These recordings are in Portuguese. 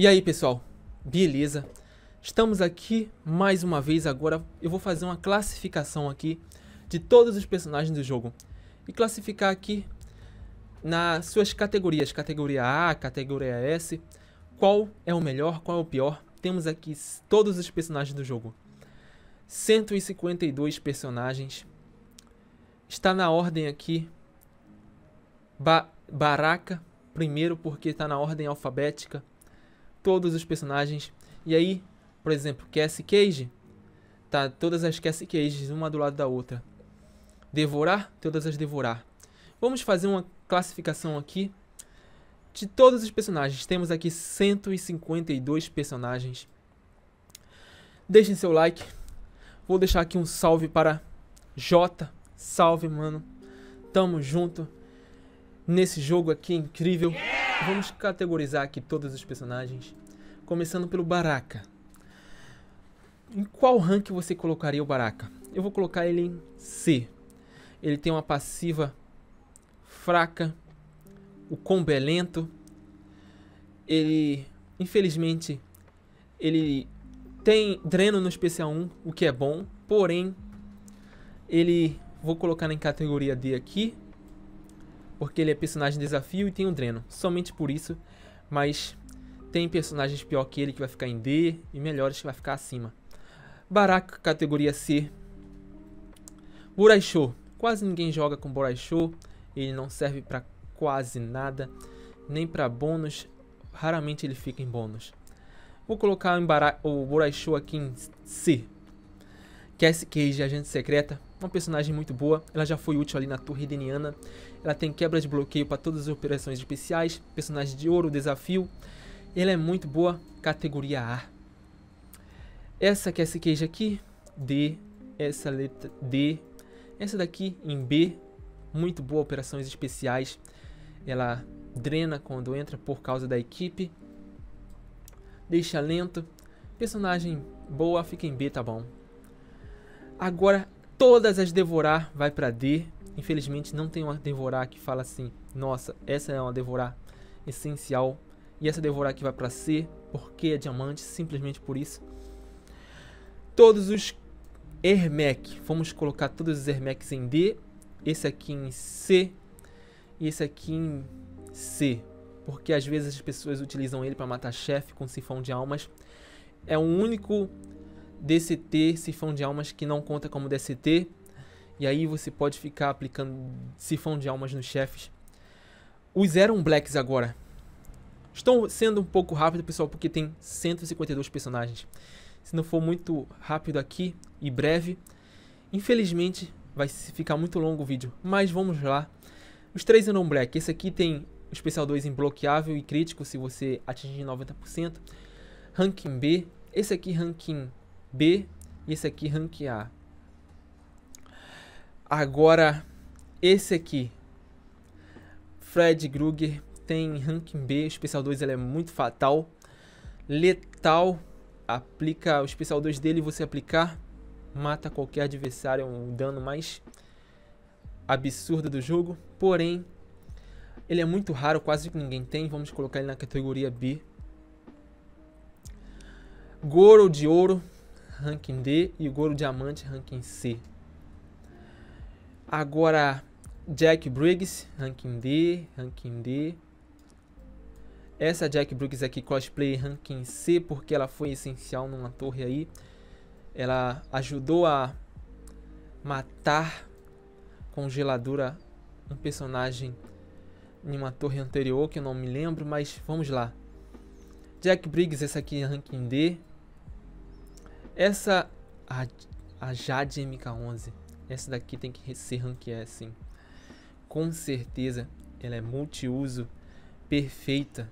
E aí, pessoal? Beleza? Estamos aqui mais uma vez agora. Eu vou fazer uma classificação aqui de todos os personagens do jogo. E classificar aqui nas suas categorias, categoria A, categoria S, qual é o melhor, qual é o pior. Temos aqui todos os personagens do jogo. 152 personagens. Está na ordem aqui. Ba Baraka, primeiro porque está na ordem alfabética todos os personagens. E aí, por exemplo, Cassie Cage, tá todas as Cassie Cages uma do lado da outra. Devorar, todas as devorar. Vamos fazer uma classificação aqui de todos os personagens. Temos aqui 152 personagens. Deixem seu like. Vou deixar aqui um salve para J. Salve, mano. Tamo junto nesse jogo aqui incrível. Vamos categorizar aqui todos os personagens. Começando pelo Baraka. Em qual rank você colocaria o Baraka? Eu vou colocar ele em C. Ele tem uma passiva fraca. O combo é lento. Ele, infelizmente, ele tem dreno no especial 1, o que é bom. Porém, ele vou colocar em categoria D aqui porque ele é personagem desafio e tem um dreno. Somente por isso, mas tem personagens pior que ele que vai ficar em D e melhores que vai ficar acima. Baraka, categoria C. Buraisho. Quase ninguém joga com Buraisho. Ele não serve para quase nada. Nem para bônus. Raramente ele fica em bônus. Vou colocar o Buraisho aqui em C. Cassie Cage, agente secreta. Uma personagem muito boa. Ela já foi útil ali na Torre Edeniana. Ela tem quebra de bloqueio para todas as operações especiais. Personagem de ouro, desafio. Ela é muito boa, categoria A. Essa essa queijo aqui, D. Essa letra D. Essa daqui em B, muito boa, operações especiais. Ela drena quando entra por causa da equipe. Deixa lento. Personagem boa, fica em B, tá bom. Agora, todas as devorar vai para D. Infelizmente não tem uma devorar que fala assim, nossa, essa é uma devorar essencial e essa devorar aqui vai para C, porque é diamante, simplesmente por isso. Todos os Ermec, vamos colocar todos os Ermecs em D, esse aqui em C e esse aqui em C, porque às vezes as pessoas utilizam ele para matar chefe com sifão de almas. É o único DCT, sifão de almas, que não conta como DCT, e aí você pode ficar aplicando sifão de almas nos chefes. Os Eram Blacks agora. Estou sendo um pouco rápido, pessoal, porque tem 152 personagens. Se não for muito rápido aqui e breve, infelizmente vai ficar muito longo o vídeo. Mas vamos lá. Os três Eram Black. Esse aqui tem o especial 2 em bloqueável e crítico se você atingir 90%. Ranking B. Esse aqui ranking B. E esse aqui ranking A. Agora, esse aqui, Fred Krueger, tem ranking B, especial 2 ele é muito fatal, letal, aplica o especial 2 dele, você aplicar, mata qualquer adversário, é um dano mais absurdo do jogo, porém, ele é muito raro, quase que ninguém tem, vamos colocar ele na categoria B. Goro de ouro, ranking D, e o Goro diamante, ranking C. Agora, Jack Briggs, ranking D, ranking D. Essa Jack Briggs aqui, cosplay ranking C, porque ela foi essencial numa torre aí. Ela ajudou a matar congeladora um personagem em uma torre anterior, que eu não me lembro, mas vamos lá. Jack Briggs, essa aqui é ranking D. Essa, a, a Jade MK11. Essa daqui tem que ser S, sim. Com certeza, ela é multiuso, perfeita.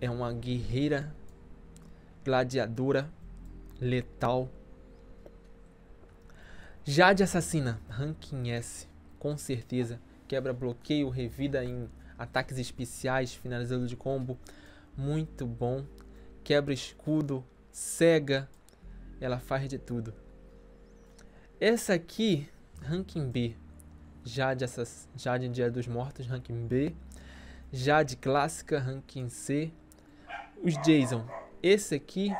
É uma guerreira, gladiadora, letal. Jade Assassina, ranking S, com certeza. Quebra bloqueio, revida em ataques especiais, finalizador de combo. Muito bom. Quebra escudo, cega. Ela faz de tudo. Essa aqui, ranking B. Jade, essas, Jade Dia dos Mortos, ranking B. Jade Clássica, ranking C. os Jason. Esse aqui.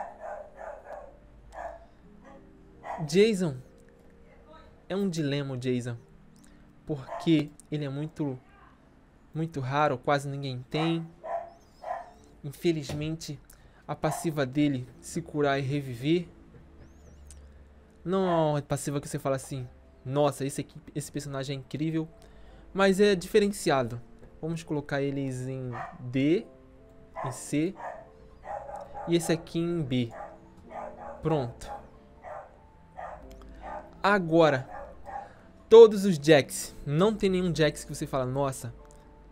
Jason. É um dilema o Jason. Porque ele é muito. Muito raro, quase ninguém tem. Infelizmente, a passiva dele se curar e reviver. Não é uma passiva que você fala assim, nossa, esse, aqui, esse personagem é incrível. Mas é diferenciado. Vamos colocar eles em D, em C. E esse aqui em B. Pronto. Agora, todos os Jacks. Não tem nenhum Jax que você fala, nossa,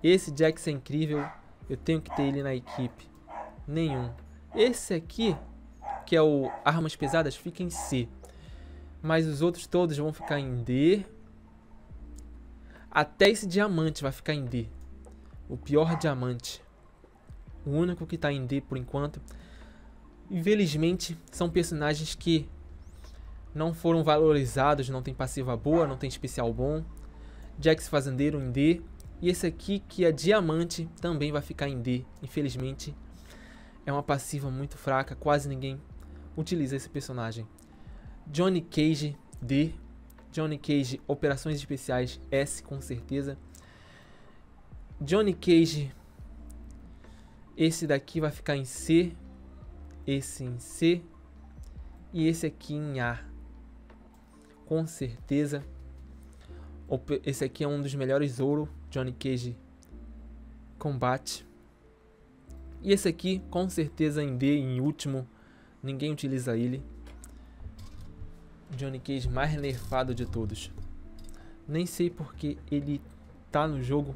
esse Jax é incrível, eu tenho que ter ele na equipe. Nenhum. Esse aqui, que é o Armas Pesadas, fica em C. Mas os outros todos vão ficar em D. Até esse diamante vai ficar em D. O pior diamante. O único que está em D por enquanto. Infelizmente, são personagens que não foram valorizados, não tem passiva boa, não tem especial bom. Jax Fazendeiro em D. E esse aqui, que é diamante, também vai ficar em D. Infelizmente, é uma passiva muito fraca, quase ninguém utiliza esse personagem. Johnny Cage D. Johnny Cage Operações Especiais S, com certeza. Johnny Cage. Esse daqui vai ficar em C. Esse em C. E esse aqui em A. Com certeza. Esse aqui é um dos melhores ouro. Johnny Cage Combate. E esse aqui, com certeza, em D, em último. Ninguém utiliza ele. Johnny Cage mais nerfado de todos. Nem sei porque ele tá no jogo.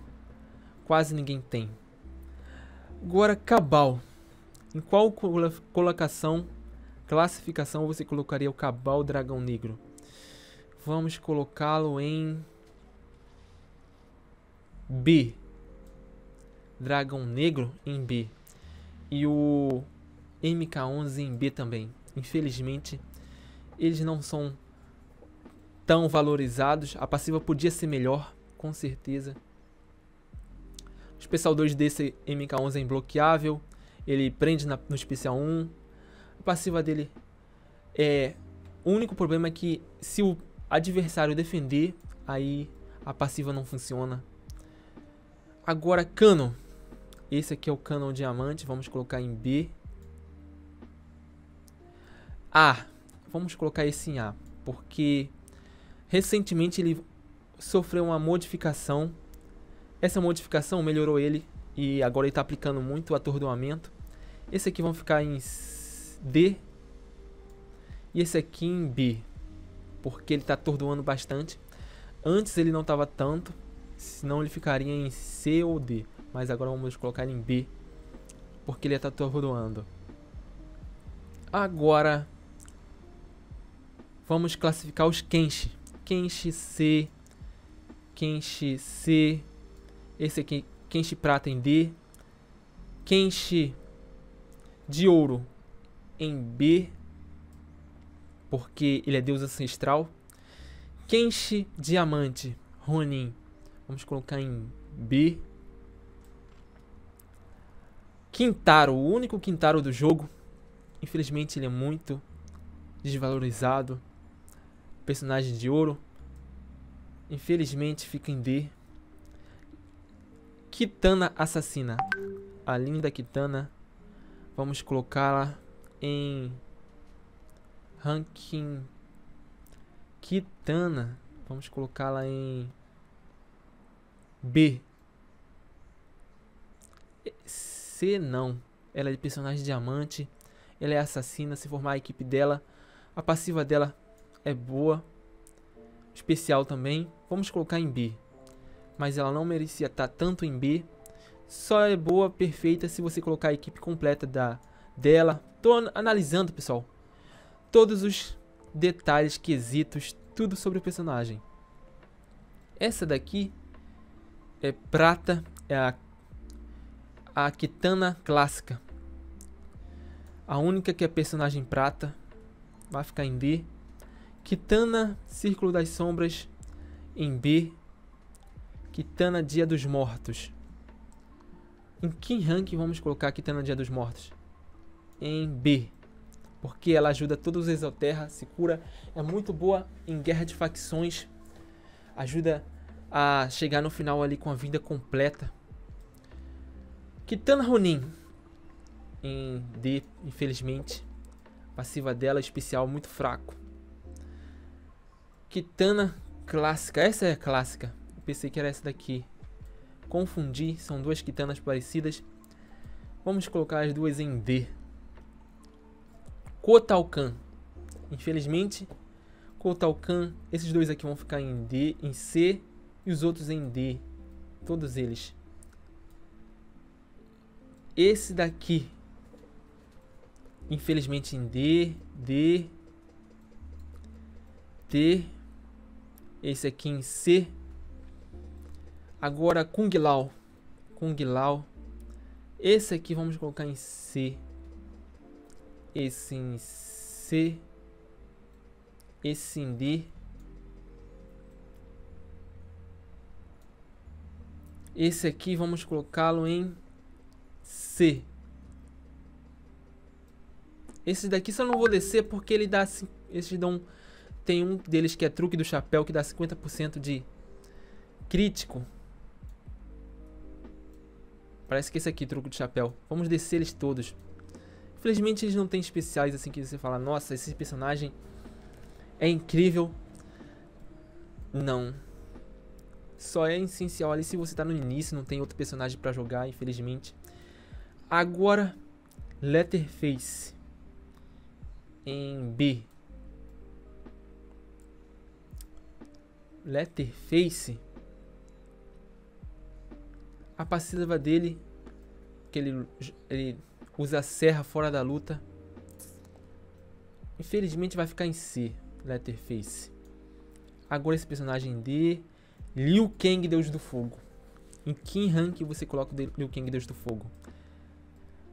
Quase ninguém tem. Agora, Cabal. Em qual colocação, classificação você colocaria o Cabal Dragão Negro? Vamos colocá-lo em B. Dragão Negro em B. E o MK11 em B também. Infelizmente, eles não são tão valorizados. A passiva podia ser melhor, com certeza. O especial 2 desse MK11 é imbloqueável. Ele prende na, no especial 1. A passiva dele é. O único problema é que se o adversário defender, aí a passiva não funciona. Agora, Canon. Esse aqui é o Canon Diamante. Vamos colocar em B. A. Vamos colocar esse em A, porque recentemente ele sofreu uma modificação. Essa modificação melhorou ele e agora ele está aplicando muito atordoamento. Esse aqui vão ficar em D e esse aqui em B, porque ele está atordoando bastante. Antes ele não estava tanto, senão ele ficaria em C ou D, mas agora vamos colocar ele em B, porque ele está atordoando. Agora Vamos classificar os Kenshi. Kenshi C, Kenshi C, esse aqui, Kenshi Prata em D, Kenshi de Ouro em B, porque ele é deus ancestral. Kenshi Diamante, Ronin, vamos colocar em B. Quintaro, o único Quintaro do jogo. Infelizmente ele é muito desvalorizado personagem de ouro. Infelizmente fica em D. Kitana assassina. A linda Kitana. Vamos colocá-la em ranking Kitana. Vamos colocá-la em B. C não. Ela é de personagem diamante. Ela é assassina. Se formar a equipe dela, a passiva dela é boa. Especial também. Vamos colocar em B. Mas ela não merecia estar tanto em B. Só é boa, perfeita, se você colocar a equipe completa da, dela. Tô analisando, pessoal. Todos os detalhes, quesitos, tudo sobre o personagem. Essa daqui é prata, é a, a Kitana clássica. A única que é personagem prata. Vai ficar em B. Kitana, Círculo das Sombras, em B. Kitana, Dia dos Mortos. Em que rank vamos colocar Kitana, Dia dos Mortos? em B. Porque ela ajuda todos os exoterra, se cura. É muito boa em guerra de facções. Ajuda a chegar no final ali com a vida completa. Kitana Ronin. Em D, infelizmente. Passiva dela especial muito fraco. Kitana clássica. Essa é clássica. Pensei que era essa daqui. Confundi. São duas kitanas parecidas. Vamos colocar as duas em D. Kotalkan. Infelizmente, Kotalkan, esses dois aqui vão ficar em D, em C e os outros em D. Todos eles. Esse daqui, infelizmente em D, D, D. Esse aqui em C. Agora Kung Lao. Kung Lao. Esse aqui vamos colocar em C esse em C, esse em D, esse aqui vamos colocá-lo em C. Esse daqui só não vou descer porque ele dá esses dão tem um deles que é truque do chapéu que dá 50% de crítico. Parece que esse aqui truque do chapéu. Vamos descer eles todos. Infelizmente eles não têm especiais assim que você fala, nossa, esse personagem é incrível. Não. Só é essencial ali se você tá no início, não tem outro personagem para jogar, infelizmente. Agora, Letterface em B. Letterface. A passiva dele que ele ele usa a serra fora da luta. Infelizmente vai ficar em C, Letterface. Agora esse personagem de Liu Kang, Deus do Fogo. Em que rank você coloca o Liu Kang, Deus do Fogo?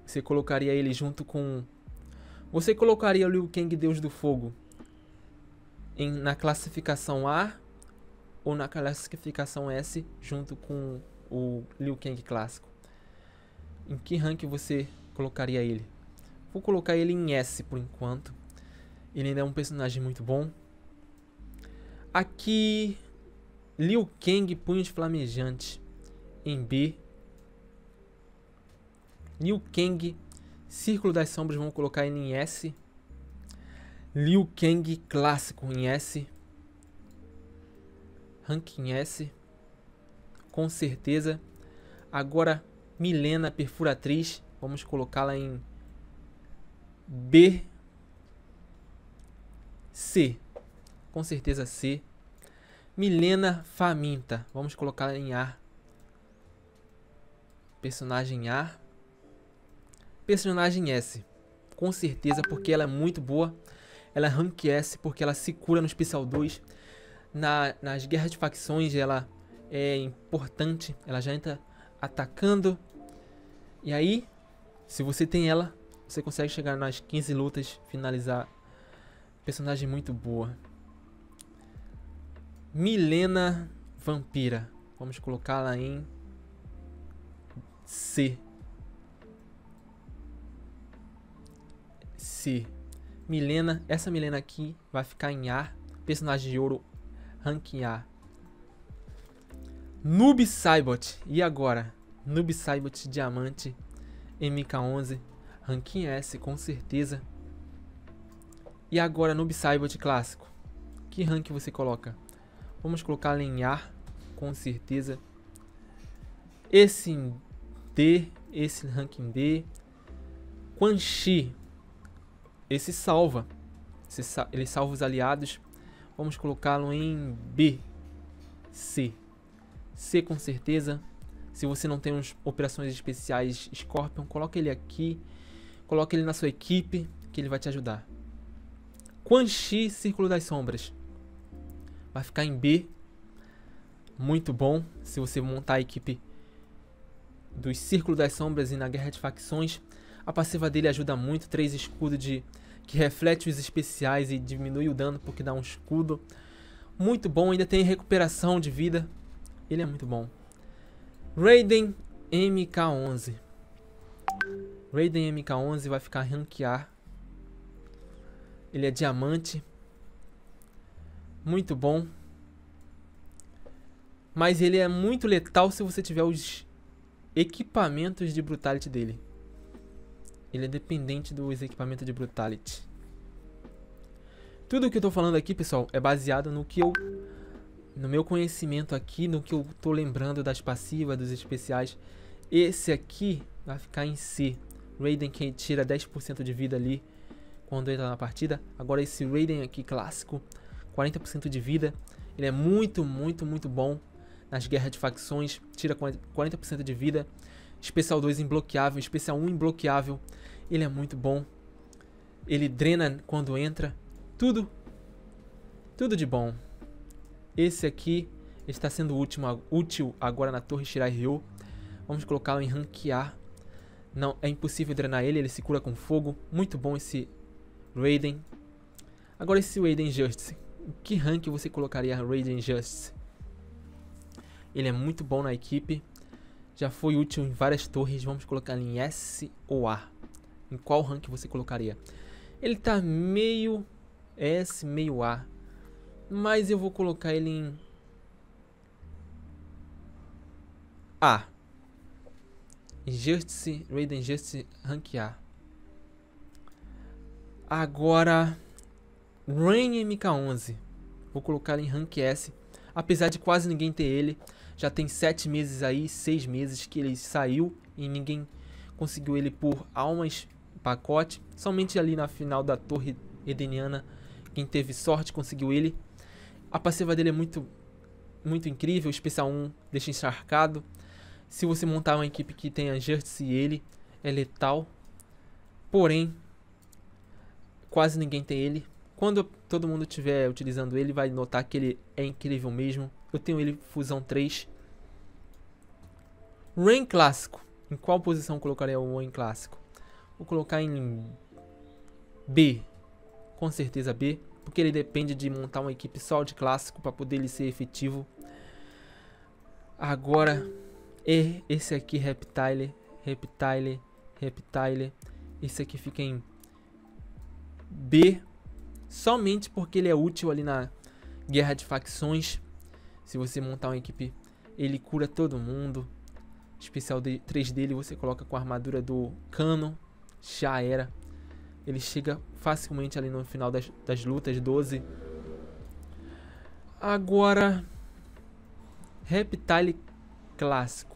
Você colocaria ele junto com... Você colocaria o Liu Kang, Deus do Fogo em, na classificação A ou na classificação S junto com o Liu Kang clássico? Em que rank você colocaria ele? Vou colocar ele em S por enquanto. Ele ainda é um personagem muito bom. Aqui, Liu Kang, Punhos Flamejantes, em B. Liu Kang, Círculo das Sombras, vamos colocar ele em S. Liu Kang, Clássico, em S. Ranking S. Com certeza. Agora, Milena, Perfuratriz, Vamos colocá-la em B. C. Com certeza C. Milena Faminta. Vamos colocá-la em A. Personagem A. Personagem S. Com certeza, porque ela é muito boa. Ela é rank S, porque ela se cura no especial 2. Na, nas guerras de facções, ela é importante. Ela já entra atacando. E aí, se você tem ela, você consegue chegar nas 15 lutas, finalizar. Personagem muito boa. Milena Vampira. Vamos colocá-la em C. C. Milena, essa Milena aqui vai ficar em A. Personagem de ouro, ranking A. Noob Saibot. E agora? Noob Saibot Diamante MK11, ranking S com certeza. E agora no Cybot clássico. Que rank você coloca? Vamos colocar A, com certeza. Esse D, esse ranking D. Quan Chi, esse salva. ele salva os aliados. Vamos colocá-lo em B, C. C com certeza. Se você não tem uns operações especiais Scorpion, coloque ele aqui. Coloque ele na sua equipe, que ele vai te ajudar. Quan Chi, Círculo das Sombras. Vai ficar em B. Muito bom. Se você montar a equipe dos Círculos das Sombras e na Guerra de Facções. A passiva dele ajuda muito. Três escudos de que reflete os especiais e diminui o dano porque dá um escudo. Muito bom. Ainda tem recuperação de vida. Ele é muito bom. Raiden MK11. Raiden MK11 vai ficar ranquear. Ele é diamante. Muito bom. Mas ele é muito letal se você tiver os equipamentos de Brutality dele. Ele é dependente dos equipamentos de Brutality. Tudo que eu tô falando aqui, pessoal, é baseado no que eu no meu conhecimento aqui, no que eu tô lembrando das passivas, dos especiais. Esse aqui vai ficar em C. Raiden que tira 10% de vida ali quando entra na partida. Agora esse Raiden aqui clássico, 40% de vida. Ele é muito, muito, muito bom nas guerras de facções. Tira 40% de vida. Especial 2 imbloqueável, especial 1 imbloqueável. Ele é muito bom. Ele drena quando entra. Tudo, tudo de bom. Esse aqui está sendo último, útil agora na Torre Shirai Ryo. Vamos colocá-lo em ranquear. Não, é impossível drenar ele, ele se cura com fogo. Muito bom esse Raiden. Agora esse Raiden Justice. Que rank você colocaria Raiden Justice? Ele é muito bom na equipe. Já foi útil em várias torres. Vamos colocar em S ou A. Em qual rank você colocaria? Ele tá meio S, meio A. Mas eu vou colocar ele em A. Justice, Raiden Justice, rank A. Agora, Rain MK11. Vou colocar ele em rank S. Apesar de quase ninguém ter ele. Já tem 7 meses aí, 6 meses que ele saiu e ninguém conseguiu ele por almas pacote. Somente ali na final da torre edeniana, quem teve sorte conseguiu ele. A passiva dele é muito, muito incrível. Especial 1 deixa encharcado. Se você montar uma equipe que tenha Justice e ele, é letal. Porém, quase ninguém tem ele. Quando todo mundo estiver utilizando ele, vai notar que ele é incrível mesmo. Eu tenho ele fusão 3. Rain clássico. Em qual posição colocaria o Rain clássico? Vou colocar em B. Com certeza B. Porque ele depende de montar uma equipe só de clássico para poder ele ser efetivo. Agora, e esse aqui, Reptile, Reptile, Reptile. Esse aqui fica em B. Somente porque ele é útil ali na guerra de facções. Se você montar uma equipe, ele cura todo mundo. Especial 3 dele você coloca com a armadura do cano. Já era. Ele chega facilmente ali no final das, das lutas, 12. Agora, Reptile clássico.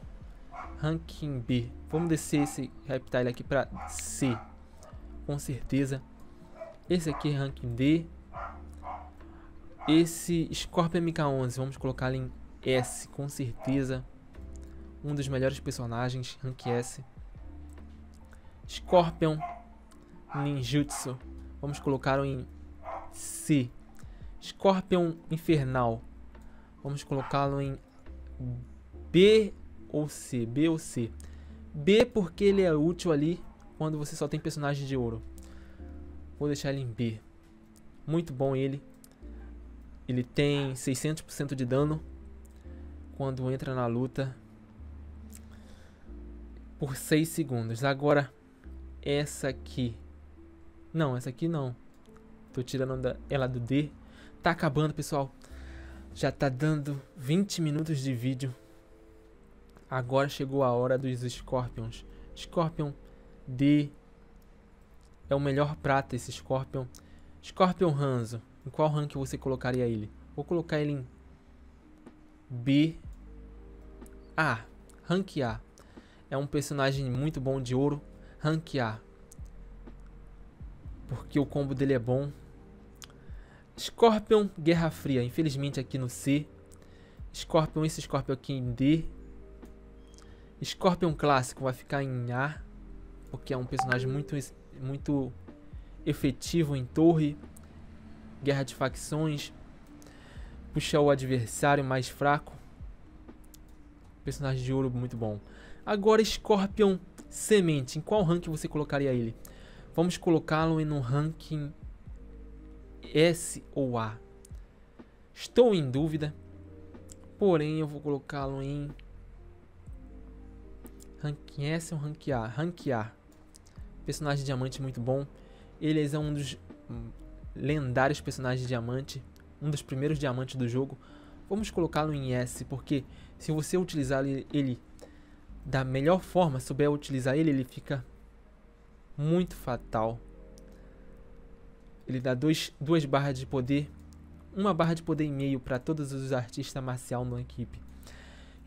Ranking B. Vamos descer esse Reptile aqui para C. Com certeza. Esse aqui é ranking D. Esse Scorpion MK11, vamos colocar ele em S, com certeza. Um dos melhores personagens, rank S. Scorpion Ninjutsu, vamos colocá-lo em C. Scorpion Infernal, vamos colocá-lo em B ou C, B ou C. B porque ele é útil ali quando você só tem personagens de ouro. Vou deixar ele em B. Muito bom ele. Ele tem 600% de dano quando entra na luta por 6 segundos. Agora, essa aqui. Não, essa aqui não. Tô tirando ela do D. Tá acabando, pessoal. Já tá dando 20 minutos de vídeo. Agora chegou a hora dos Scorpions. Scorpion D. É o melhor prata esse Scorpion. Scorpion Hanzo. Em qual rank você colocaria ele? Vou colocar ele em B. A. Rank A. É um personagem muito bom de ouro. Rank A. Porque o combo dele é bom. Scorpion Guerra Fria. Infelizmente aqui no C. Scorpion, esse Scorpion aqui em D. Scorpion clássico vai ficar em A. Porque é um personagem muito, muito efetivo em torre. Guerra de facções. Puxar o adversário mais fraco. Personagem de ouro muito bom. Agora Scorpion Semente. Em qual ranking você colocaria ele? Vamos colocá-lo em um ranking S ou A. Estou em dúvida. Porém, eu vou colocá-lo em ranking S ou ranking A? Ranking A. Personagem diamante muito bom. Ele é um dos lendários personagens diamante. Um dos primeiros diamantes do jogo. Vamos colocá-lo em S, porque se você utilizar ele da melhor forma, souber utilizar ele, ele fica muito fatal. Ele dá dois, duas barras de poder, uma barra de poder e meio para todos os artistas marcial na equipe.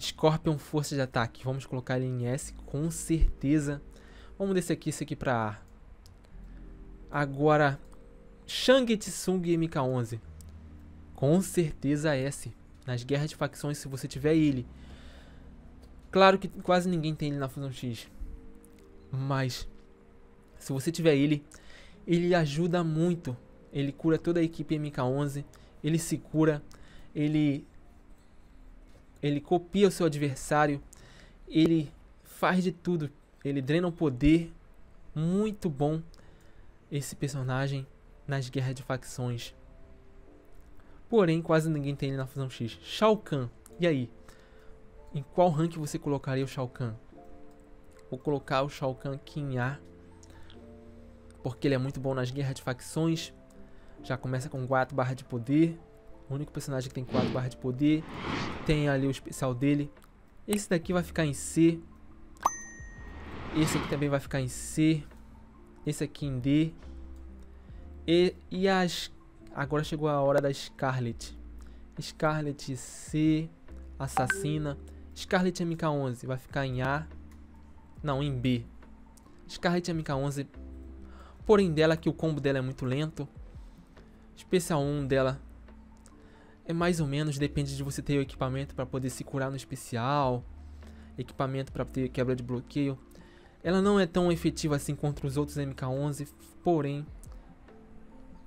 Scorpion força de ataque, vamos colocar ele em S com certeza. Vamos descer aqui, esse aqui para A. Agora, Shang Tsung MK11. Com certeza S. Nas guerras de facções, se você tiver ele. Claro que quase ninguém tem ele na Fusão X. Mas, se você tiver ele, ele ajuda muito. Ele cura toda a equipe MK11. Ele se cura. Ele ele copia o seu adversário. Ele faz de tudo. Ele drena o poder. Muito bom esse personagem nas guerras de facções. Porém, quase ninguém tem ele na fusão X. Shao Kahn. E aí? Em qual rank você colocaria o Shao Kahn? Vou colocar o Shao Kahn em A porque ele é muito bom nas guerras de facções. Já começa com 4 barras de poder. O único personagem que tem 4 barras de poder. Tem ali o especial dele. Esse daqui vai ficar em C. Esse aqui também vai ficar em C. Esse aqui em D. E, e as... Agora chegou a hora da Scarlet. Scarlet C. Assassina. Scarlet MK11 vai ficar em A. Não, em B. Scarlet MK11 Porém dela que o combo dela é muito lento. Especial 1 dela é mais ou menos, depende de você ter o equipamento para poder se curar no especial, equipamento para ter quebra de bloqueio. Ela não é tão efetiva assim contra os outros MK11, porém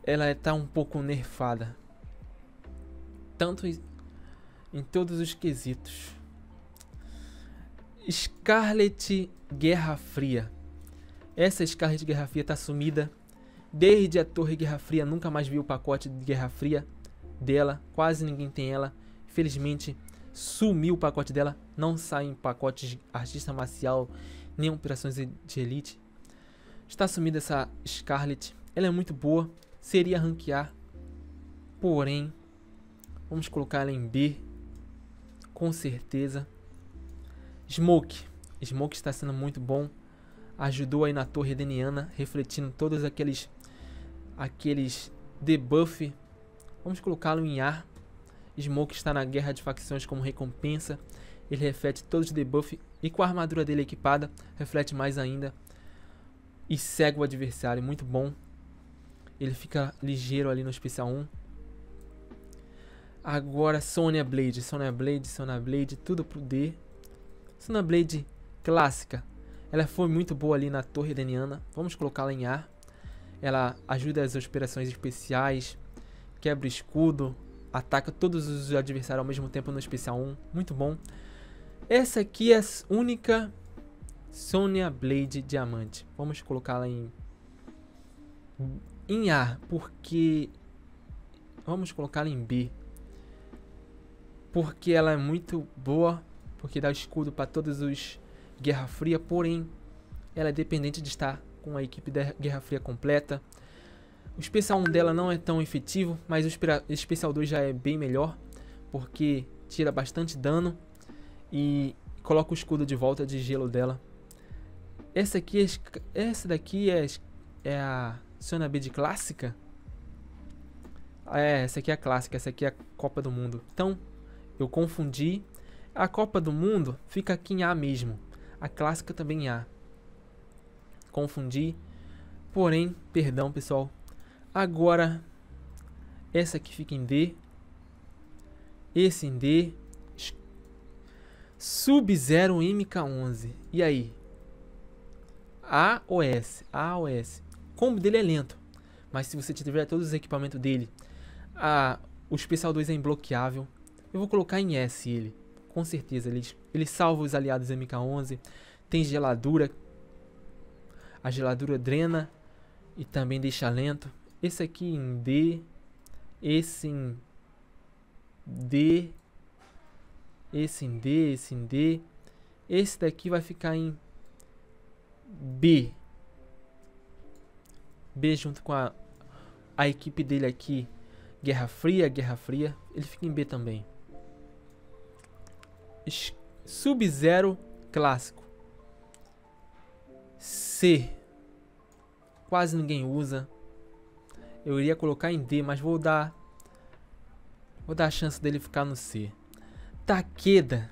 ela está um pouco nerfada. Tanto em todos os quesitos. Scarlet Guerra Fria. Essa Scarlet Guerra Fria tá sumida. Desde a Torre Guerra Fria, nunca mais vi o pacote de Guerra Fria dela. Quase ninguém tem ela. Infelizmente, sumiu o pacote dela. Não sai em pacotes artista marcial, nem operações de elite. Está sumida essa Scarlet. Ela é muito boa. Seria ranquear. Porém, vamos colocar ela em B. Com certeza. Smoke. Smoke está sendo muito bom ajudou aí na torre edeniana, refletindo todos aqueles aqueles debuff. Vamos colocá-lo em ar. Smoke está na guerra de facções como recompensa. Ele reflete todos os debuff e com a armadura dele equipada, reflete mais ainda. E cega o adversário, muito bom. Ele fica ligeiro ali no especial 1. Agora Sonya Blade, Sonya Blade, Sonya Blade, tudo pro D. Sonya Blade clássica, ela foi muito boa ali na torre deniana. Vamos colocá-la em ar. Ela ajuda as operações especiais, quebra escudo, ataca todos os adversários ao mesmo tempo no especial 1. Muito bom. Essa aqui é a única Sonya Blade Diamante. Vamos colocá-la em em A, porque vamos colocá-la em B. Porque ela é muito boa, porque dá escudo para todos os Guerra Fria, porém ela é dependente de estar com a equipe da Guerra Fria completa. O especial 1 dela não é tão efetivo, mas o especial 2 já é bem melhor, porque tira bastante dano e coloca o escudo de volta de gelo dela. Essa aqui é, essa daqui é, é a Sona B de clássica. É, essa aqui é a clássica, essa aqui é a Copa do Mundo. Então, eu confundi. A Copa do Mundo fica aqui em A mesmo. A clássica também há. Confundi. Porém, perdão pessoal. Agora, essa aqui fica em D. Esse em D. Sub-Zero MK11. E aí? A ou S? A ou S? O combo dele é lento. Mas se você tiver todos os equipamentos dele, a, o Especial 2 é imbloqueável. Eu vou colocar em S ele com certeza. Ele, ele salva os aliados MK11. Tem geladura. A geladura drena e também deixa lento. Esse aqui em D. Esse em D. Esse em D. Esse em D. Esse daqui vai ficar em B. B junto com a, a equipe dele aqui. Guerra Fria, Guerra Fria. Ele fica em B também. Sub-Zero clássico. C. Quase ninguém usa. Eu iria colocar em D, mas vou dar vou dar a chance dele ficar no C. Takeda.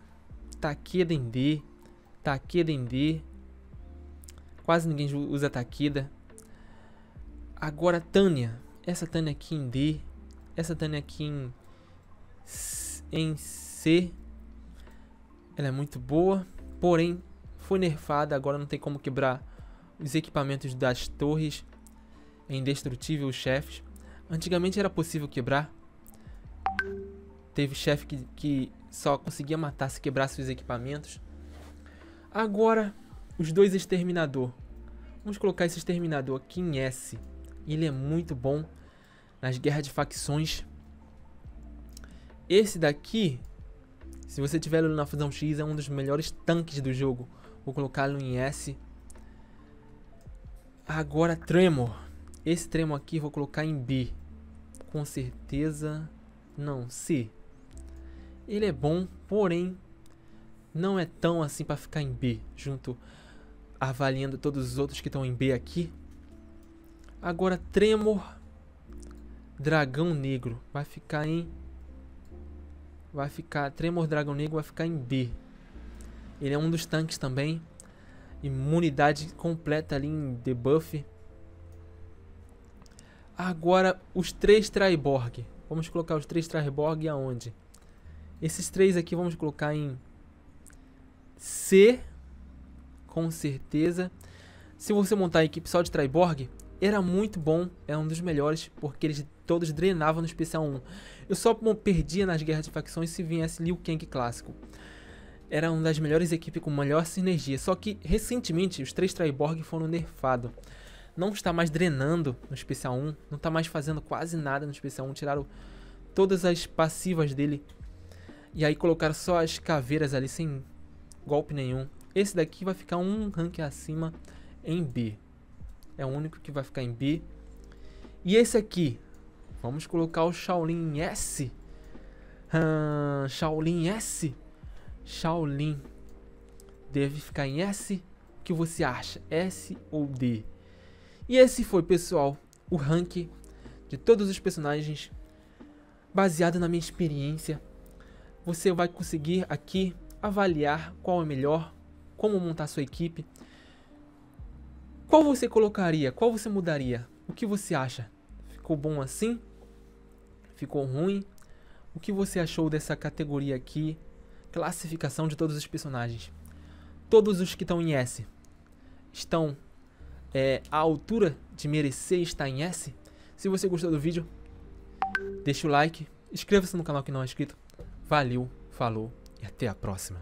Takeda em D. Takeda em D. Quase ninguém usa Takeda. Agora Tânia. Essa Tânia aqui em D. Essa Tânia aqui em, em C. Ela é muito boa. Porém, foi nerfada. Agora não tem como quebrar os equipamentos das torres é indestrutível os chefes. Antigamente era possível quebrar. Teve chefe que, que só conseguia matar se quebrasse os equipamentos. Agora, os dois exterminador. Vamos colocar esse exterminador aqui em S. Ele é muito bom nas guerras de facções. Esse daqui, se você tiver ele na fusão X, é um dos melhores tanques do jogo. Vou colocá-lo em S. Agora Tremor. Esse Tremor aqui vou colocar em B. Com certeza. Não, C. Ele é bom, porém não é tão assim para ficar em B, junto avaliando todos os outros que estão em B aqui. Agora Tremor Dragão Negro vai ficar em vai ficar Tremor Dragão Negro vai ficar em B. Ele é um dos tanques também imunidade completa ali em debuff. Agora os três Triborg. Vamos colocar os três Triborg aonde? Esses três aqui vamos colocar em C, com certeza. Se você montar a equipe só de Triborg, era muito bom, é um dos melhores, porque eles todos drenavam no especial 1. Eu só perdia nas guerras de facções se viesse Liu Kang clássico era uma das melhores equipes com melhor sinergia. Só que recentemente os três Triborg foram nerfados. Não está mais drenando no especial 1, não está mais fazendo quase nada no especial 1, tiraram todas as passivas dele. E aí colocaram só as caveiras ali sem golpe nenhum. Esse daqui vai ficar um rank acima em B. É o único que vai ficar em B. E esse aqui, vamos colocar o Shaolin S. Hum, Shaolin S. Shaolin deve ficar em S? O que você acha? S ou D? E esse foi, pessoal, o ranking de todos os personagens baseado na minha experiência. Você vai conseguir aqui avaliar qual é melhor, como montar sua equipe. Qual você colocaria? Qual você mudaria? O que você acha? Ficou bom assim? Ficou ruim? O que você achou dessa categoria aqui? classificação de todos os personagens. Todos os que estão em S estão é, à altura de merecer estar em S. Se você gostou do vídeo, deixa o like, inscreva-se no canal que não é inscrito. Valeu, falou e até a próxima.